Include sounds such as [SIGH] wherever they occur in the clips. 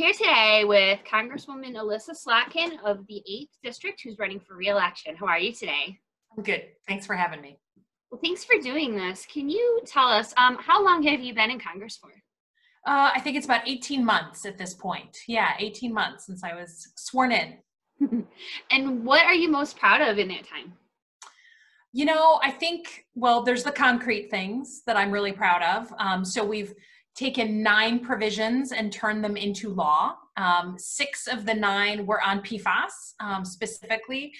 here today with Congresswoman Elissa Slotkin of the 8th District, who's running for re-election. How are you today? I'm good. Thanks for having me. Well, thanks for doing this. Can you tell us um, how long have you been in Congress for? Uh, I think it's about 18 months at this point. Yeah, 18 months since I was sworn in. [LAUGHS] and what are you most proud of in that time? You know, I think, well, there's the concrete things that I'm really proud of. Um, so we've taken nine provisions and turned them into law. Um, six of the nine were on PFAS um, specifically.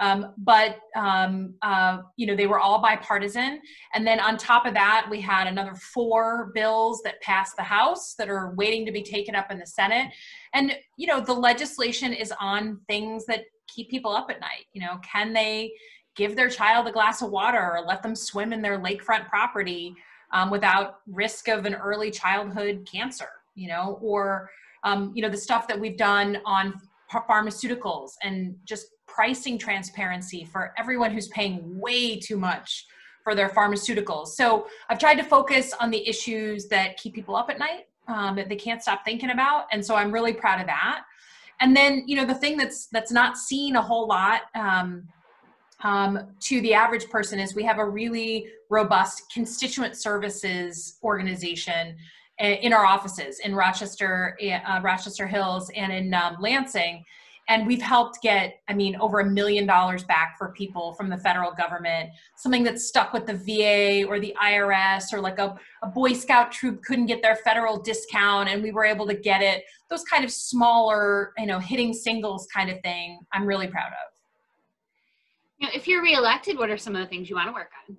Um, but um, uh, you know they were all bipartisan and then on top of that we had another four bills that passed the house that are waiting to be taken up in the senate and you know the legislation is on things that keep people up at night you know can they give their child a glass of water or let them swim in their lakefront property um, without risk of an early childhood cancer you know or um, you know the stuff that we've done on pharmaceuticals and just pricing transparency for everyone who's paying way too much for their pharmaceuticals. So I've tried to focus on the issues that keep people up at night, um, that they can't stop thinking about, and so I'm really proud of that. And then you know the thing that's that's not seen a whole lot um, um, to the average person is we have a really robust constituent services organization eh, in our offices in Rochester, eh, uh, Rochester Hills, and in um, Lansing. And we've helped get i mean over a million dollars back for people from the federal government. Something that's stuck with the va or the irs or like a, a boy scout troop couldn't get their federal discount and we were able to get it. Those kind of smaller you know hitting singles kind of thing i'm really proud of if you're reelected what are some of the things you want to work on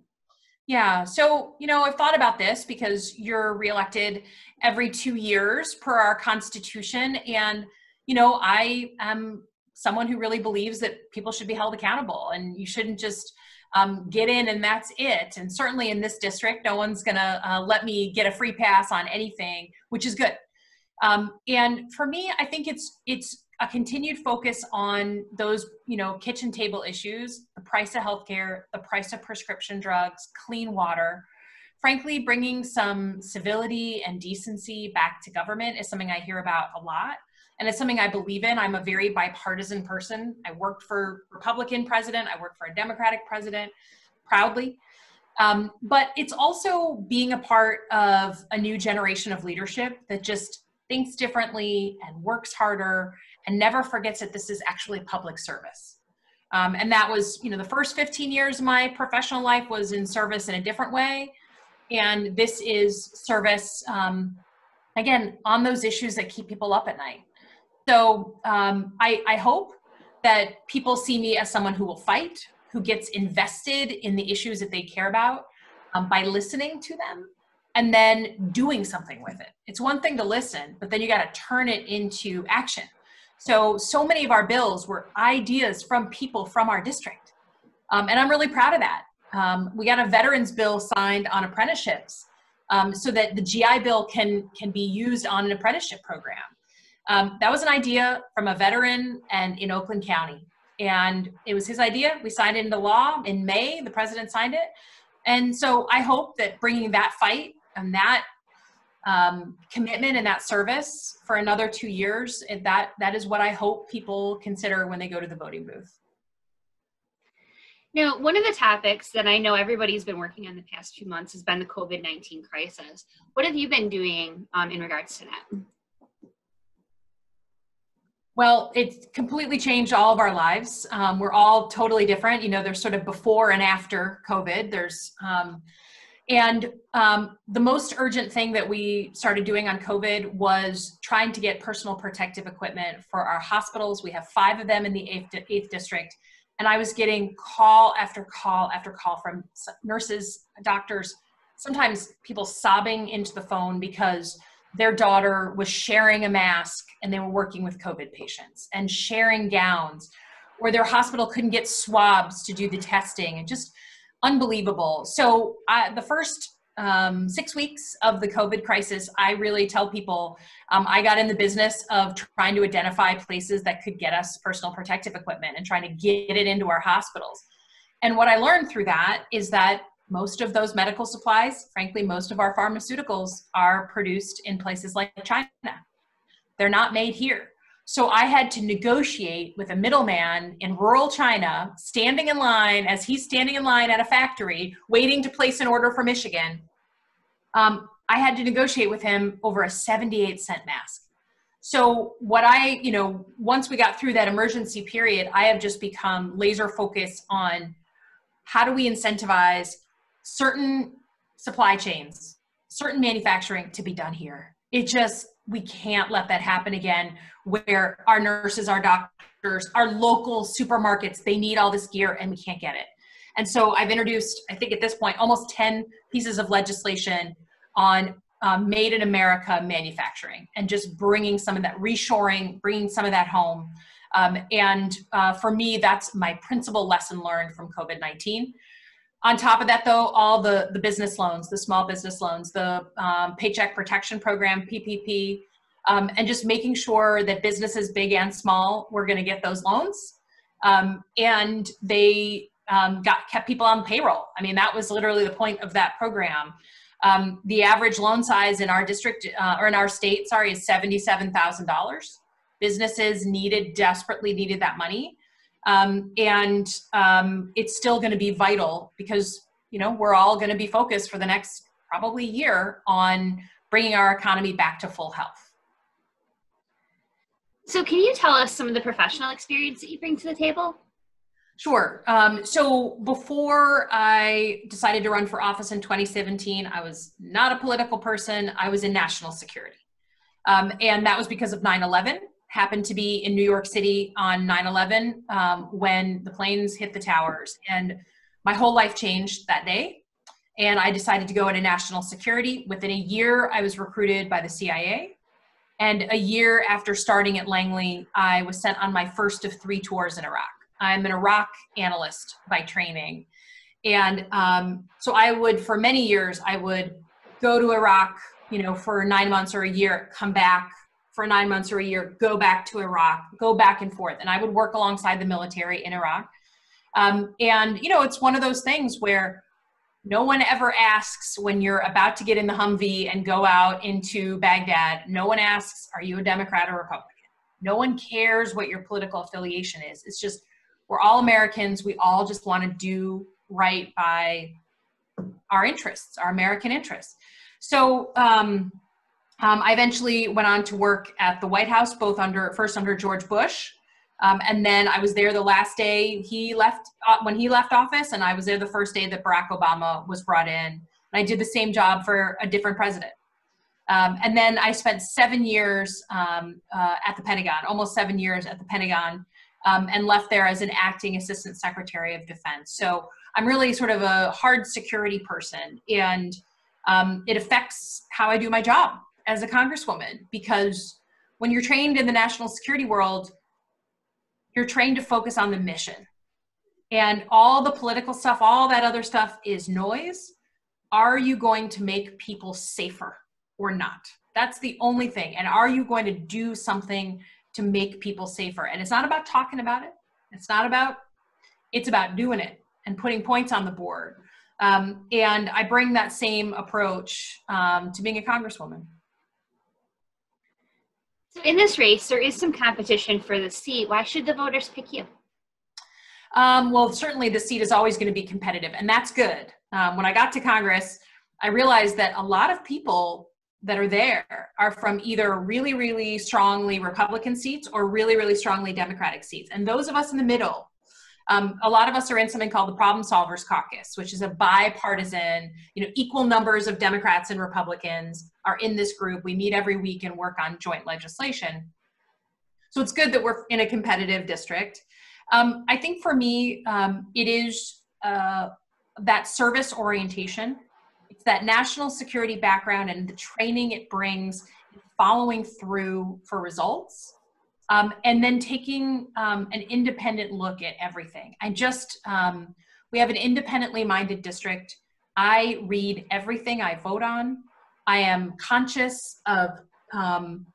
yeah. So, you know, I've thought about this because you're reelected every two years per our Constitution. And you know, I am someone who really believes that people should be held accountable and you shouldn't just um, get in and that's it. And certainly in this district, no one's going to uh, let me get a free pass on anything, which is good. Um, and for me, I think it's it's a continued focus on those you know kitchen table issues, the price of healthcare, the price of prescription drugs, clean water. Frankly, bringing some civility and decency back to government is something I hear about a lot and it's something I believe in. I'm a very bipartisan person. I worked for Republican president, I worked for a Democratic president, proudly. Um, but it's also being a part of a new generation of leadership that just thinks differently and works harder and never forgets that this is actually public service. Um, and that was, you know, the first 15 years of my professional life was in service in a different way. And this is service, um, again, on those issues that keep people up at night. So um, I, I hope that people see me as someone who will fight, who gets invested in the issues that they care about um, by listening to them and then doing something with it. It's one thing to listen, but then you got to turn it into action. So, so many of our bills were ideas from people from our district. Um, and I'm really proud of that. Um, we got a veterans bill signed on apprenticeships um, so that the GI Bill can, can be used on an apprenticeship program. Um, that was an idea from a veteran and in Oakland County. And it was his idea. We signed it into law in May. The president signed it. And so I hope that bringing that fight and that um, commitment and that service for another two years, that, that is what I hope people consider when they go to the voting booth. Now, one of the topics that I know everybody's been working on the past few months has been the COVID 19 crisis. What have you been doing um, in regards to that? Well, it's completely changed all of our lives. Um, we're all totally different. You know, there's sort of before and after COVID. There's, um, and um, the most urgent thing that we started doing on COVID was trying to get personal protective equipment for our hospitals. We have five of them in the eighth, eighth district. And I was getting call after call after call from nurses, doctors, sometimes people sobbing into the phone because their daughter was sharing a mask and they were working with COVID patients and sharing gowns, or their hospital couldn't get swabs to do the testing, and just unbelievable. So, I, the first um, six weeks of the COVID crisis, I really tell people um, I got in the business of trying to identify places that could get us personal protective equipment and trying to get it into our hospitals. And what I learned through that is that most of those medical supplies, frankly, most of our pharmaceuticals are produced in places like China. they're not made here. So I had to negotiate with a middleman in rural China, standing in line as he's standing in line at a factory, waiting to place an order for Michigan. Um, I had to negotiate with him over a 78 cent mask. So what I, you know, once we got through that emergency period, I have just become laser focused on how do we incentivize certain supply chains, certain manufacturing to be done here. It just we can't let that happen again where our nurses, our doctors, our local supermarkets, they need all this gear and we can't get it. And so I've introduced, I think at this point, almost 10 pieces of legislation on um, made in America manufacturing and just bringing some of that reshoring, bringing some of that home. Um, and uh, for me, that's my principal lesson learned from COVID 19. On top of that, though, all the, the business loans, the small business loans, the um, Paycheck Protection Program, PPP, um, and just making sure that businesses, big and small, were going to get those loans. Um, and they um, got kept people on payroll. I mean, that was literally the point of that program. Um, the average loan size in our district uh, or in our state, sorry, is seventy-seven thousand dollars. Businesses needed desperately needed that money. Um, and um, it's still going to be vital because you know we're all going to be focused for the next probably year on bringing our economy back to full health. So, can you tell us some of the professional experience that you bring to the table? Sure. Um, so before I decided to run for office in 2017, I was not a political person. I was in national security. Um, and that was because of 9 11 happened to be in New York City on 9 11 um, when the planes hit the towers. And my whole life changed that day. And I decided to go into national security. Within a year, I was recruited by the CIA. And a year after starting at Langley, I was sent on my first of three tours in Iraq. I'm an Iraq analyst by training. And um, so I would, for many years, I would go to Iraq, you know, for nine months or a year, come back, for nine months or a year, go back to Iraq, go back and forth. And I would work alongside the military in Iraq. Um, and, you know, it's one of those things where no one ever asks when you're about to get in the Humvee and go out into Baghdad, no one asks, are you a Democrat or Republican? No one cares what your political affiliation is. It's just, we're all Americans. We all just want to do right by our interests, our American interests. So, um, um, I eventually went on to work at the White House, both under first under George Bush, um, and then I was there the last day he left uh, when he left office, and I was there the first day that Barack Obama was brought in. And I did the same job for a different president. Um, and then I spent seven years um, uh, at the Pentagon, almost seven years at the Pentagon, um, and left there as an acting assistant secretary of defense. So I'm really sort of a hard security person, and um, it affects how I do my job as a congresswoman because when you're trained in the national security world, you're trained to focus on the mission. And all the political stuff, all that other stuff is noise. Are you going to make people safer or not? That's the only thing. And are you going to do something to make people safer? And it's not about talking about it. It's not about, it's about doing it and putting points on the board. Um, and I bring that same approach um, to being a congresswoman. So in this race, there is some competition for the seat. Why should the voters pick you? Um, well, certainly the seat is always going to be competitive, and that's good. Um, when I got to Congress, I realized that a lot of people that are there are from either really, really strongly Republican seats or really, really strongly Democratic seats. And those of us in the middle um, a lot of us are in something called the Problem Solvers Caucus, which is a bipartisan, you know, equal numbers of Democrats and Republicans are in this group. We meet every week and work on joint legislation. So it's good that we're in a competitive district. Um, I think for me, um, it is uh, that service orientation. It's that national security background and the training it brings, following through for results um, and then taking um, an independent look at everything. I just, um, we have an independently minded district. I read everything I vote on. I am conscious of um,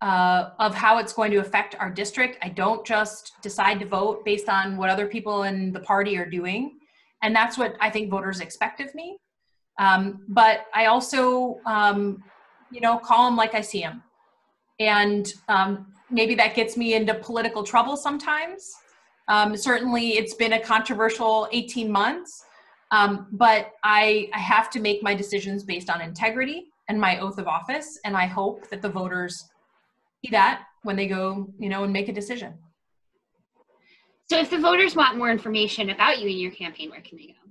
uh, of how it's going to affect our district. I don't just decide to vote based on what other people in the party are doing, and that's what I think voters expect of me. Um, but I also, um, you know, call them like I see them and maybe that gets me into political trouble sometimes. Um, certainly, it's been a controversial 18 months, um, but I, I have to make my decisions based on integrity and my oath of office, and I hope that the voters see that when they go, you know, and make a decision. So, if the voters want more information about you and your campaign, where can they go?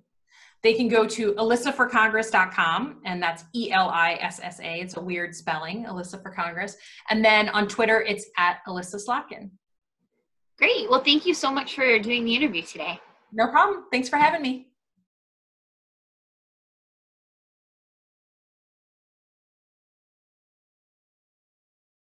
They can go to elissaforcongress.com, and that's E L I S S A. It's a weird spelling, Elissa for Congress. And then on Twitter, it's at Elissa Slotkin. Great. Well, thank you so much for doing the interview today. No problem. Thanks for having me.